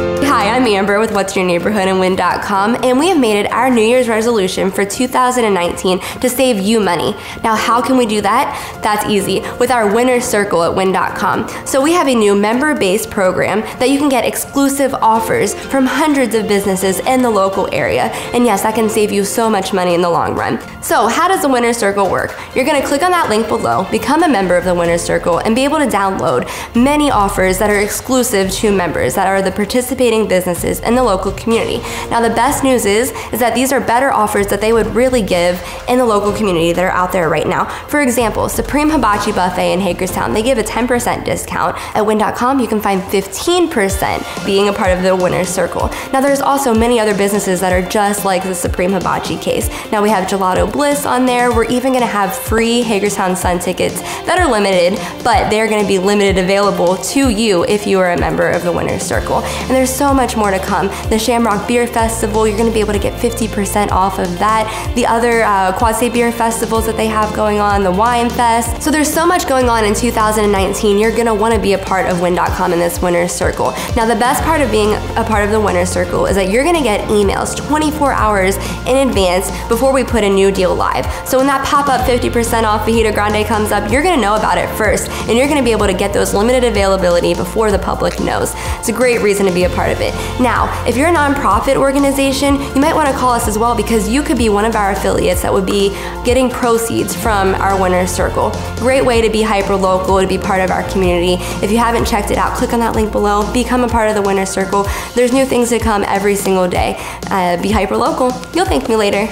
Hi, I'm Amber with What's Your Neighborhood and WiYNN.com, and we have made it our New Year's resolution for 2019 to save you money. Now, how can we do that? That's easy with our WiYNNer Circle at WiYNN.com. So, we have a new member based program that you can get exclusive offers from hundreds of businesses in the local area. And yes, that can save you so much money in the long run. So, how does the WiYNNer Circle work? You're going to click on that link below, become a member of the WiYNNer Circle, and be able to download many offers that are exclusive to members that are the participating businesses in the local community. Now, the best news is, is that these are better offers that they would really give in the local community that are out there right now. For example, Supreme Hibachi Buffet in Hagerstown, they give a 10% discount. At WiYNN.com, you can find 15% being a part of the WiYNNer's Circle. Now, there's also many other businesses that are just like the Supreme Hibachi case. Now, we have Gelato Bliss on there. We're even going to have free Hagerstown Sun tickets that are limited, but they're going to be limited available to you if you are a member of the WiYNNer's Circle. And there's so much more to come. The Shamrock Beer Festival, you're gonna be able to get 50% off of that. The other uh, Quad State Beer Festivals that they have going on, the Wine Fest. So there's so much going on in 2019. You're gonna wanna be a part of WiYNN.com in this WiYNNer's Circle. Now the best part of being a part of the WiYNNer's Circle is that you're gonna get emails 24 hours in advance before we put a new deal live. So when that pop-up 50% off Fajita Grande comes up, you're gonna know about it first, and you're gonna be able to get those limited availability before the public knows. It's a great reason to be a part of it. Now, if you're a nonprofit organization, you might want to call us as well because you could be one of our affiliates that would be getting proceeds from our WiYNNer's Circle. Great way to be hyper local, to be part of our community. If you haven't checked it out, click on that link below, become a part of the WiYNNer's Circle. There's new things to come every single day. Uh, be hyper local. You'll thank me later.